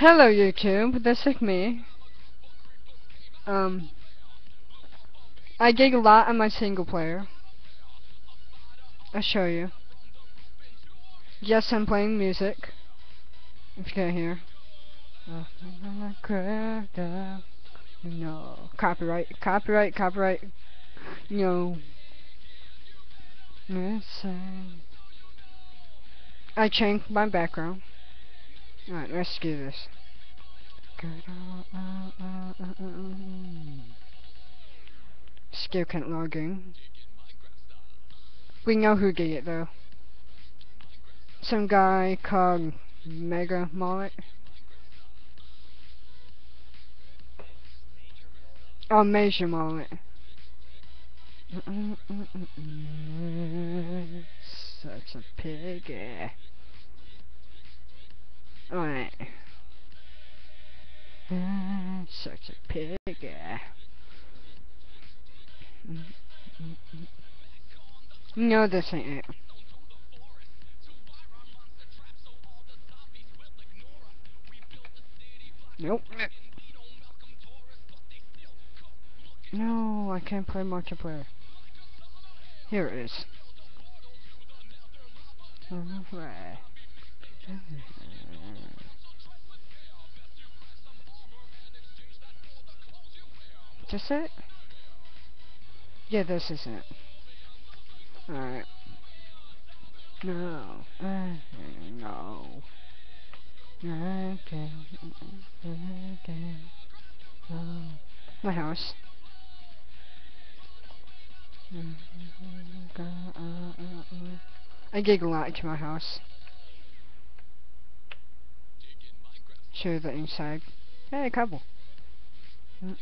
Hello YouTube, this is me. Um, I gig a lot on my single player. I'll show you. Yes, I'm playing music. If you can't hear. No. Copyright, copyright, copyright. No. Listen. I changed my background. Alright, let's do this. Skill can't log in. We know who did it though. Some guy called Mega Mullet. Oh, Major Mullet. Such a piggy. Alright. Mm, such a piggy. No, this ain't it. Nope. No, I can't play multiplayer. Here it is. This it? Yeah, this is it. Alright. No. Uh, no. My house. Mm-hmm. Mm-hmm. I gig a lot to my house. Show the inside. Hey, a couple. The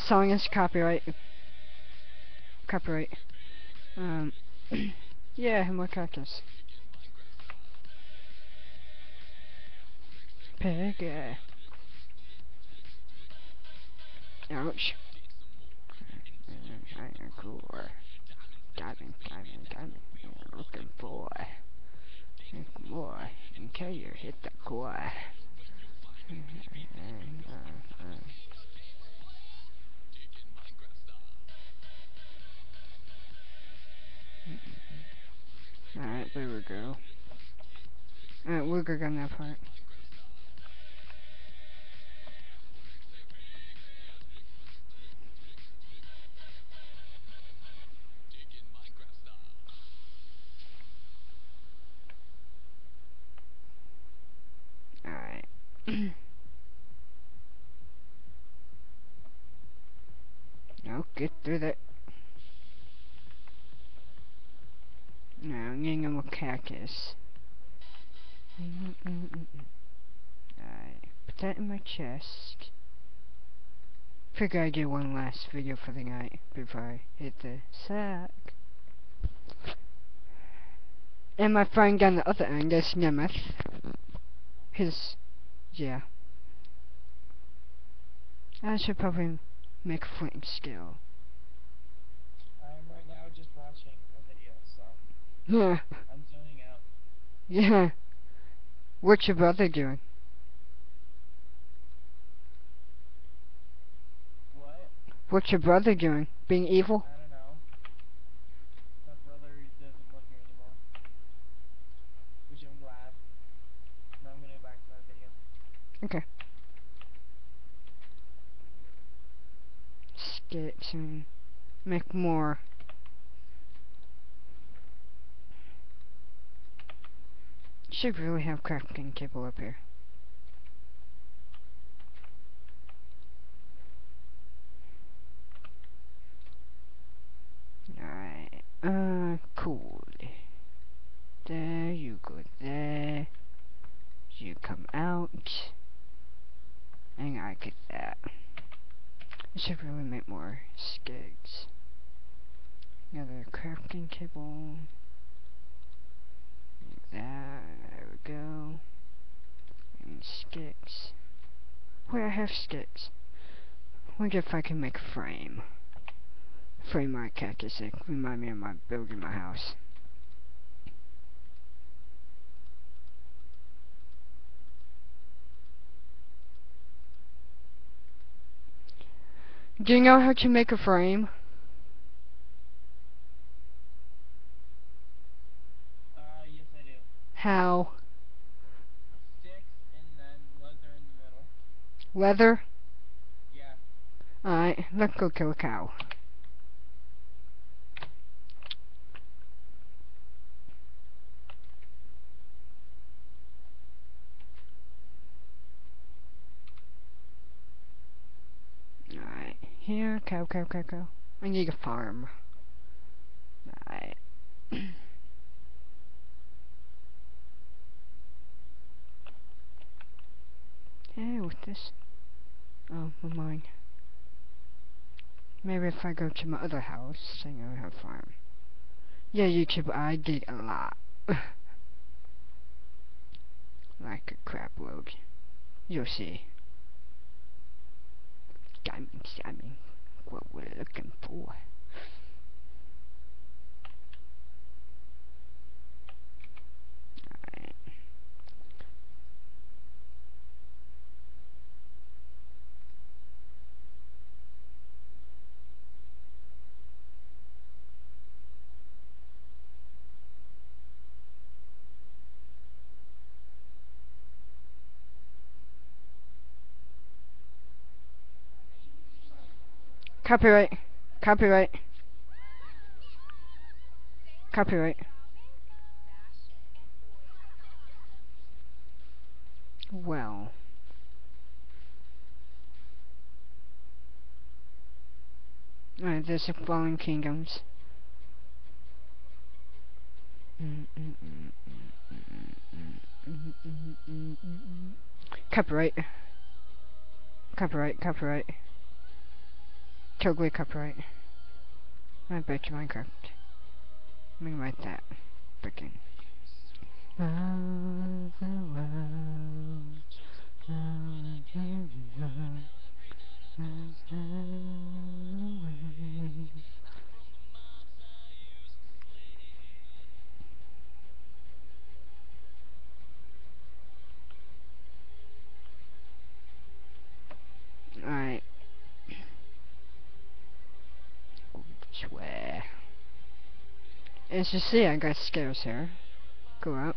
song is copyright. Copyright. Um, yeah, more cactus. Piggy. Ouch. Cool. Got him, got him. Looking for more. Until you hit the core. Alright, there we go. Alright, we're good on that part. Now get through that. Now I'm getting a little cactus. Alright, put that in my chest. Figure I'd do one last video for the night before I hit the sack. And my friend on the other end is Nemeth. His, yeah. I should probably make a flame skill. I'm right now just watching a video, so Yeah, I'm zoning out. yeah. What's your brother doing? What? What's your brother doing? Being evil? I don't know. My brother doesn't live here anymore. Which I'm glad. Now I'm gonna go back to my video. Okay. Make more. Should really have crafting table up here. Alright. Uh, cool. There you go there. You come out. And I get that. Should really make more skigs. Another crafting table. Like that. There we go. And sticks. Where I have sticks. wonder if I can make a frame. Frame my cactus. It remind me of my building my house. Do you know how to make a frame? Uh, yes I do. How? Sticks and then leather in the middle. Leather? Yeah. Alright, let's go kill a cow. Alright, cow, cow, cow, cow. I need a farm. Alright. hey, what's this? Oh, my mine. Maybe if I go to my other house, then I'll have a farm. Yeah, YouTube, I dig a lot. like a crap load. You'll see. Diamonds, diamonds. What we're looking for. Alright. Copyright. Copyright. Copyright. Well. Alright, there's the Fallen Kingdoms. Copyright. Copyright, copyright. Totally copyright. I bet you Minecraft. Let me write that. Freaking. As you see, I got stairs here. Go up.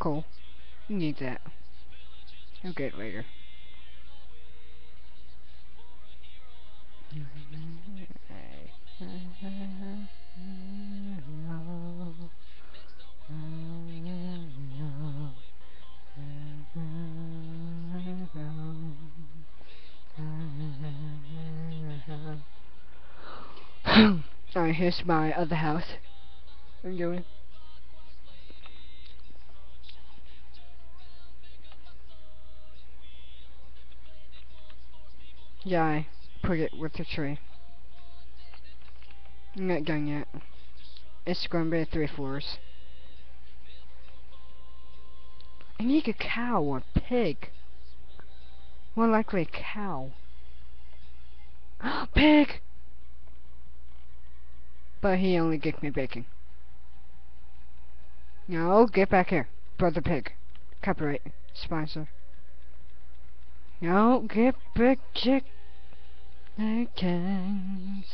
Cool. You need that. I'll get it later. Alright, here's my other house. I'm doing. Yeah, I put it with the tree. I'm not done yet. It's going to be three floors. I need a cow or a pig. More likely a cow. pig! but he only gave me bacon. No, oh, get back here, brother pig. Copyright sponsor. No, get back, chick. Bacon.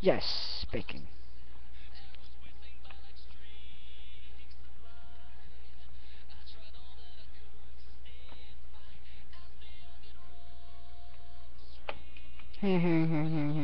Yes, bacon. Hey, hey, hey, hey, hey.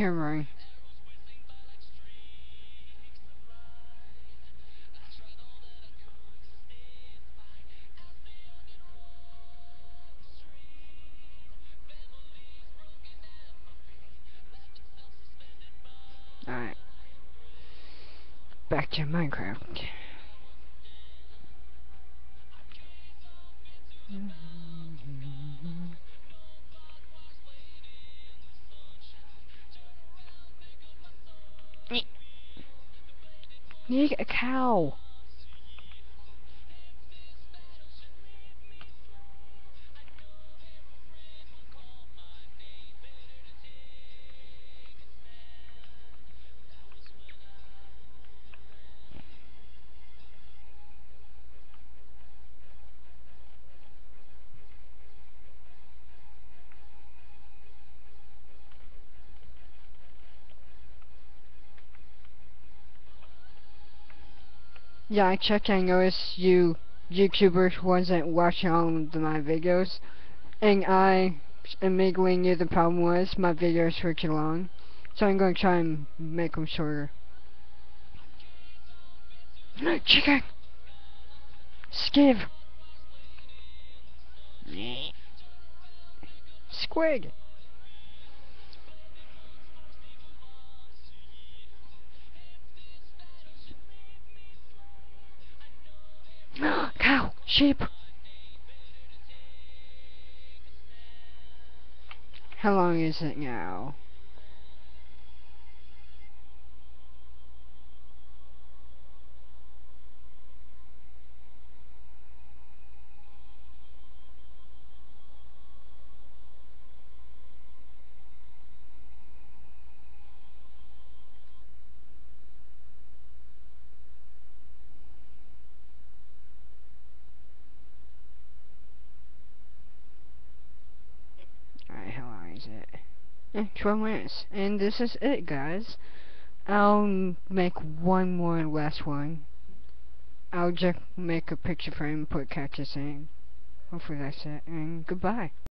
Hammering. Alright. Back to Minecraft. Need a cow. Yeah, I checked. and noticed you YouTubers wasn't watching all of my videos, and I immediately knew the problem was my videos were too long, so I'm going to try and make them shorter. Chicken! Skiv! Squig! Sheep! How long is it now? Alright, how long is it? Eh, 12 minutes. And this is it, guys. I'll make one more last one. I'll just make a picture frame and put cactus in. Hopefully that's it. And goodbye.